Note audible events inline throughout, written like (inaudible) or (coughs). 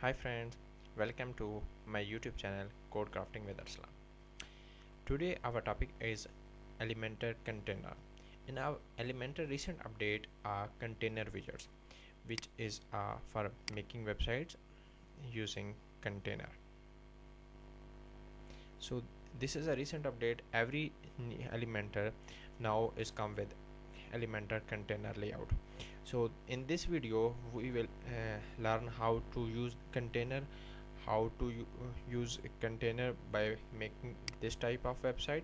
Hi friends, welcome to my YouTube channel Code Crafting with Arslan. Today our topic is Elementor container. In our Elementor recent update are container widgets which is uh, for making websites using container. So this is a recent update every Elementor now is come with Elementor container layout so in this video we will uh, learn how to use container how to use a container by making this type of website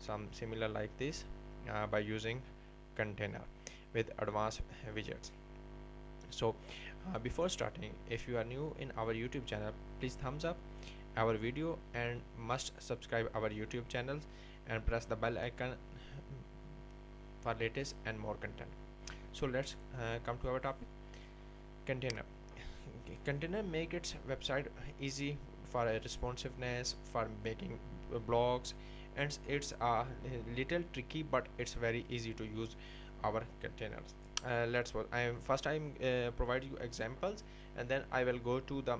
some similar like this uh, by using container with advanced widgets. So uh, before starting if you are new in our youtube channel please thumbs up our video and must subscribe our youtube channels and press the bell icon for latest and more content so let's uh, come to our topic. Container. Container make its website easy for responsiveness for making blogs and it's a little tricky but it's very easy to use our containers. Uh, let's I first time uh, provide you examples and then I will go to the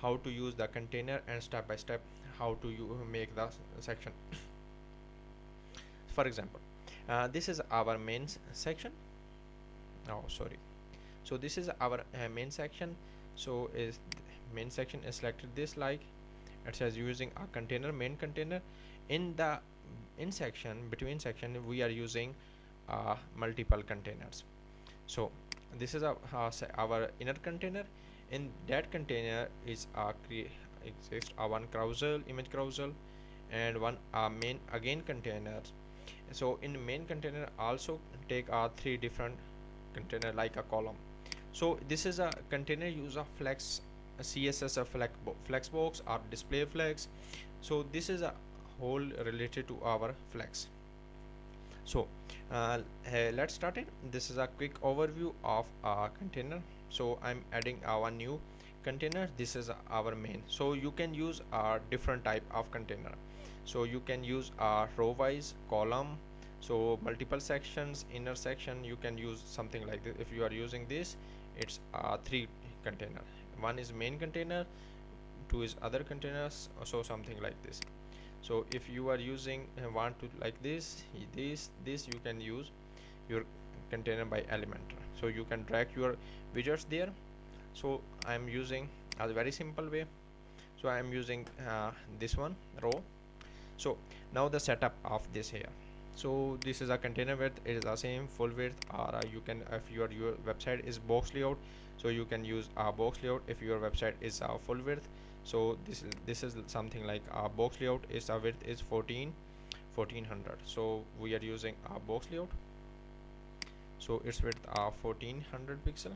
how to use the container and step by step how to you make the section. (coughs) For example uh, this is our main section oh sorry. So this is our uh, main section. So is main section is selected this like. It says using a container main container. In the in section between section we are using uh, multiple containers. So this is a, uh, our inner container. In that container is a exists a one carousel image carousel and one uh, main again containers so in main container also take uh, three different container like a column. So this is a container use of flex css a flex flexbox or display flex. So this is a whole related to our flex. So uh, let's start it. This is a quick overview of a container. So i'm adding our new container. This is our main. So you can use a different type of container. So you can use a row wise column so multiple sections inner section you can use something like this. If you are using this it's uh, three container. One is main container two is other containers so something like this. So if you are using uh, want to like this this this you can use your container by elementor. So you can drag your widgets there. So i'm using a very simple way. So i'm using uh, this one row. So now the setup of this here so this is a container width. It is the same full width or uh, you can if your your website is box layout so you can use a box layout if your website is a full width. So this is this is something like a box layout is a width is 14 1400 so we are using a box layout. So its width are 1400 pixel.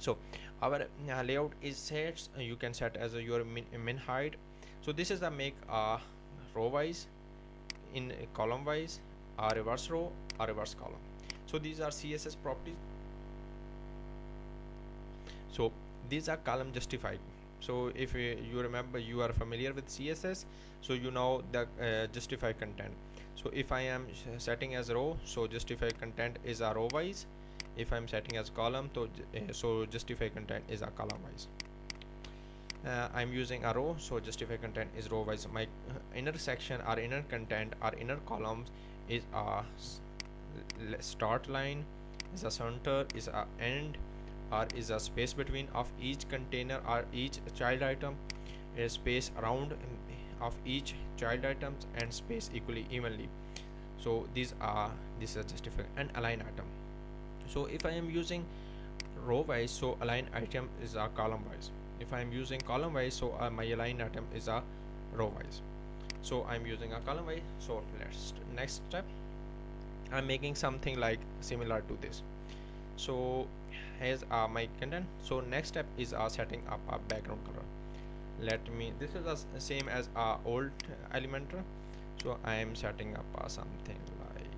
So our uh, layout is set. You can set as a your min, min height. So this is the make uh, row wise in column wise a reverse row a reverse column. So these are css properties. So these are column justified. So if uh, you remember you are familiar with css so you know the uh, justify content. So if i am setting as row so justify content is a row wise. If i'm setting as column uh, so justify content is a column wise uh, I'm using a row so justify content is row wise my inner section or inner content or inner columns is a start line is a center is a end or is a space between of each container or each child item a space around of each child items and space equally evenly. So these are this is justify and align item. So if I am using row wise so align item is a column wise if I'm using column wise so uh, my align item is a row wise. So I'm using a column wise so let's next step I'm making something like similar to this. So here's uh, my content. So next step is uh, setting up a background color. Let me this is the same as our old elementor. So I am setting up uh, something like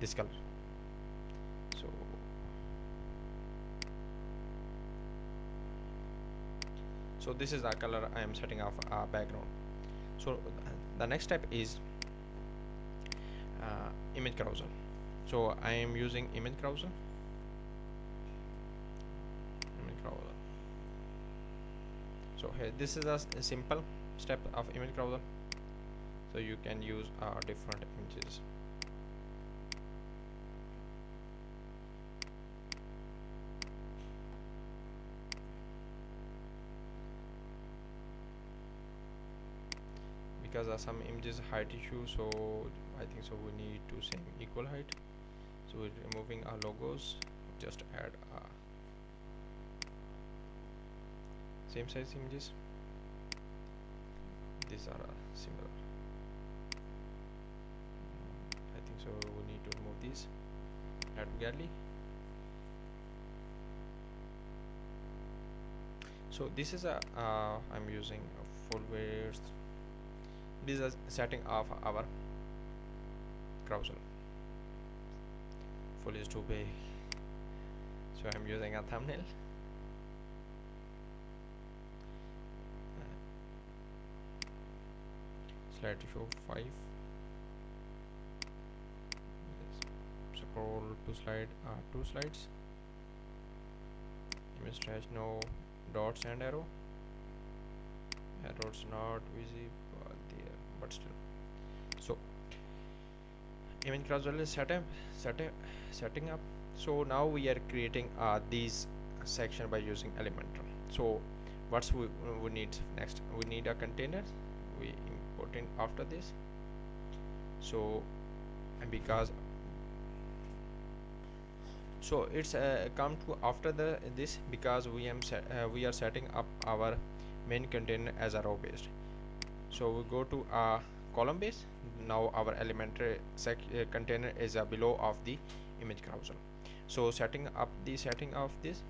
this color so this is the color I am setting of uh, background so the next step is uh, image browser. so I am using image browser. so here this is a, a simple step of image browser. so you can use uh, different images because uh, some images height issue so I think so we need to same equal height. So we're removing our logos just add uh, same size images. These are uh, similar. I think so we need to remove these. Add gallery so this is a uh, I'm using a full width this is setting of our carousel full is too big so I'm using a thumbnail. Slide to show 5 Yes. scroll to slide uh, two slides. Image stretch no dots and arrow. Arrows not visible but still so image carousel is set up set up setting up. So now we are creating uh, these section by using elementor. So what's we, we need next? We need a container. We import in after this. So and because so it's uh, come to after the this because we am uh, we are setting up our main container as a row based so we go to a column base. Now our elementary sec uh, container is uh, below of the image carousel. So setting up the setting of this.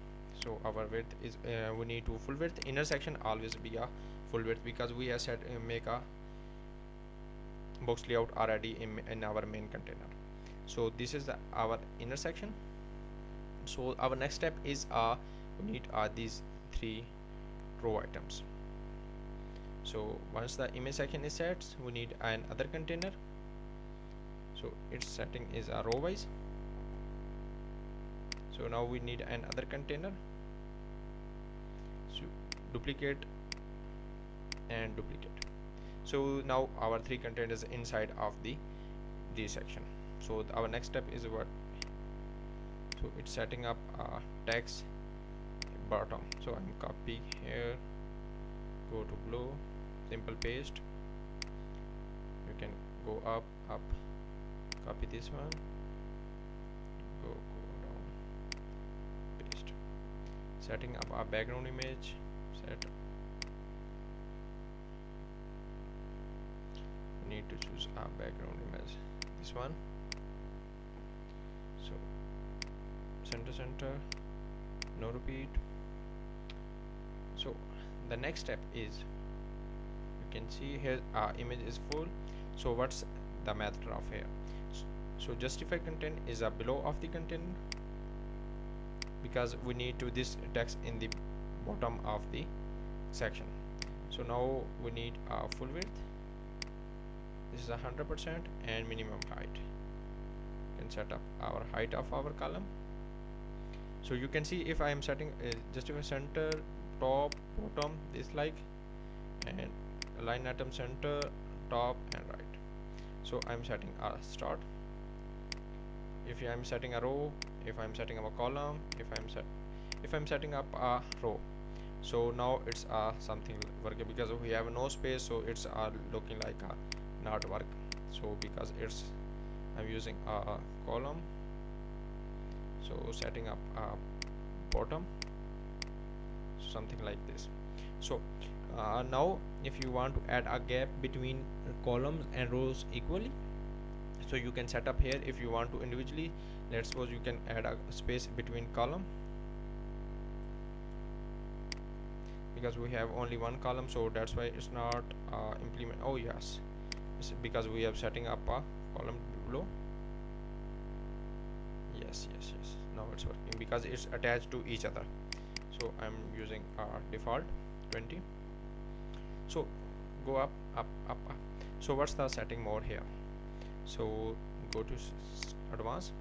So our width is uh, we need to full width. Inner section always be a full width because we have set uh, make a box layout already in, in our main container. So this is the, our inner section. So our next step is uh we need uh, these three row items so once the image section is set we need another container. So its setting is a row wise. So now we need another container. So duplicate and duplicate. So now our three containers inside of the the section. So our next step is what? So it's setting up a text bottom. So I'm copy here. Go to below simple paste. You can go up up copy this one. Go go down paste. Setting up our background image set. We need to choose our background image this one. So center center no repeat. So the next step is can see here our image is full. So what's the matter of here? So justify content is a below of the content because we need to this text in the bottom of the section. So now we need a full width. This is a hundred percent and minimum height. Can set up our height of our column. So you can see if I am setting uh, justify center top bottom is like and line item center top and right. So I'm setting a start. If I'm setting a row if I'm setting up a column if I'm set if I'm setting up a row. So now it's uh, something working because we have no space so it's uh, looking like a not work. So because it's I'm using a column. So setting up a bottom. Something like this. So uh, now if you want to add a gap between columns and rows equally so you can set up here. If you want to individually let's suppose you can add a space between column because we have only one column so that's why it's not uh, implement oh yes. It's because we are setting up a column below. Yes yes yes. Now it's working because it's attached to each other. So I'm using uh, default 20 so go up up up up. So what's the setting mode here? So go to advanced.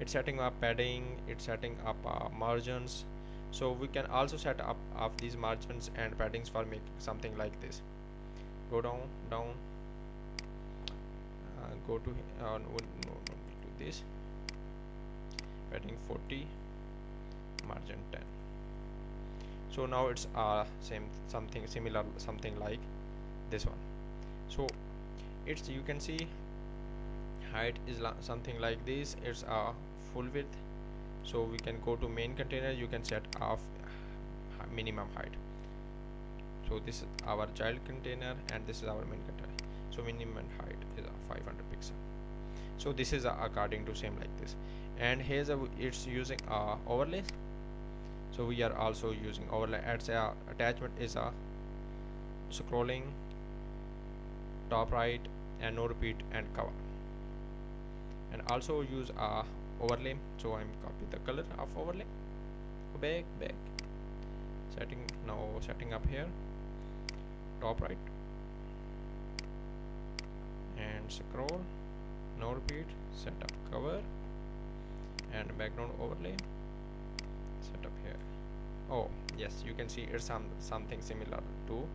It's setting up padding it's setting up uh, margins. So we can also set up of these margins and paddings for making something like this. Go down down. Uh, go to uh, no, no, no, do this. Padding 40 margin 10 so now it's uh same something similar something like this one. So it's you can see height is something like this. It's a full width. So we can go to main container. You can set off minimum height. So this is our child container and this is our main container. So minimum height is uh, 500 pixel. So this is uh, according to same like this. And here's a it's using a overlay so we are also using overlay. As a uh, attachment is a scrolling top right and no repeat and cover. And also use a overlay. So I'm copy the color of overlay. Go back back. Setting now setting up here. Top right. And scroll. No repeat. Set up cover. And background overlay set up here. Oh yes you can see it's some something similar to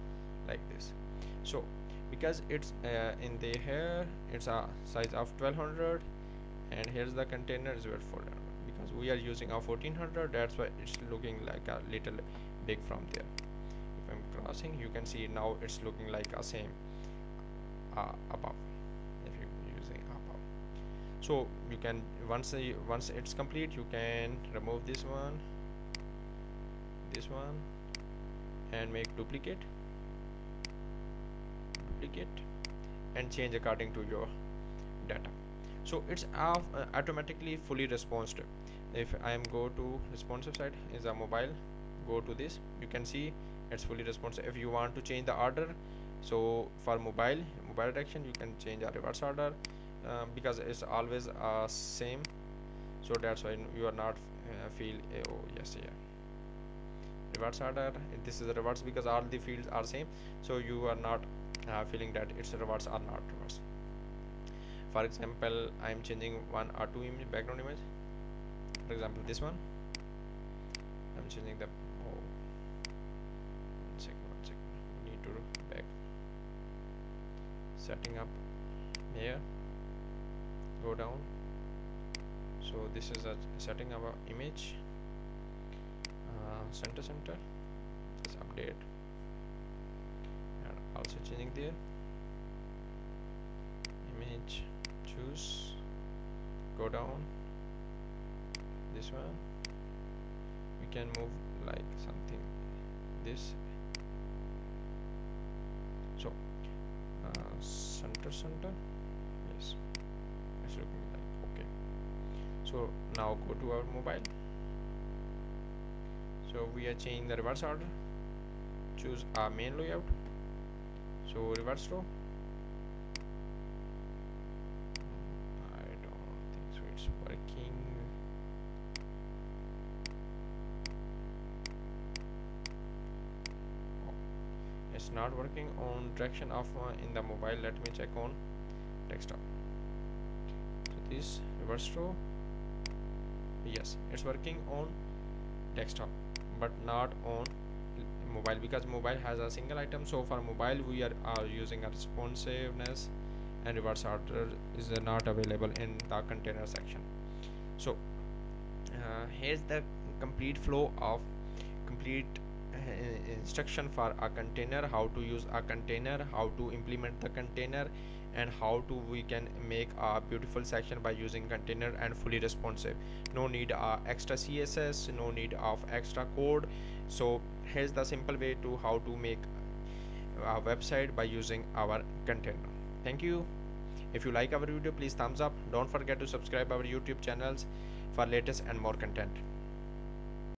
like this. So because it's uh, in the here it's a size of 1200 and here's the container is where 400 because we are using a 1400 that's why it's looking like a little big from there. If I'm crossing you can see now it's looking like a same uh, above if you're using above. So you can once you, once it's complete you can remove this one this one and make duplicate. Duplicate and change according to your data. So it's uh, automatically fully responsive if I am go to responsive side is a mobile go to this. You can see it's fully responsive. If you want to change the order so for mobile mobile direction you can change a reverse order uh, because it's always uh, same. So that's why you are not uh, feel oh yes yeah reverse order this is reverse because all the fields are same. So you are not uh, feeling that it's reverse or not reverse for example I am changing one or two image background image. For example this one. I'm changing the oh one second one second need to back. Setting up here. Go down. So this is a setting our image center center. Just update. And also changing there image. Choose. Go down. This one. We can move like something. This. So uh, center center. Yes. It's looking like okay. So now go to our mobile so we are changing the reverse order. Choose our main layout. So reverse row. I don't think so it's working. Oh, it's not working on direction of uh, in the mobile. Let me check on desktop. So this reverse row. Yes it's working on desktop but not on mobile because mobile has a single item. So for mobile we are, are using a responsiveness and reverse order is not available in the container section. So uh, here's the complete flow of complete instruction for a container how to use a container how to implement the container and how to we can make a beautiful section by using container and fully responsive. No need uh, extra css no need of extra code. So here's the simple way to how to make a website by using our container. Thank you. If you like our video please thumbs up. Don't forget to subscribe our youtube channels for latest and more content